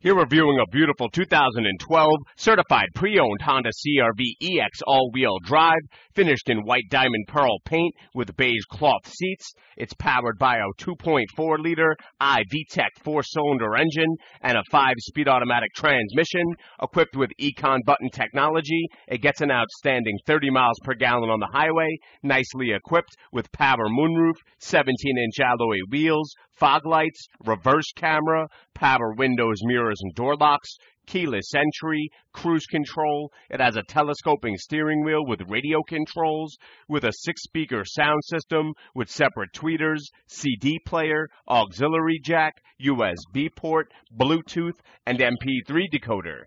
Here we're viewing a beautiful 2012 certified pre-owned Honda CR-V EX all-wheel drive, finished in white diamond pearl paint with beige cloth seats. It's powered by a 2.4 liter i-VTEC four-cylinder engine and a five-speed automatic transmission equipped with Econ button technology. It gets an outstanding 30 miles per gallon on the highway, nicely equipped with power moonroof, 17-inch alloy wheels, fog lights, reverse camera, power windows, mirrors, and door locks, keyless entry, cruise control. It has a telescoping steering wheel with radio controls, with a six speaker sound system with separate tweeters, CD player, auxiliary jack, USB port, Bluetooth, and MP3 decoder.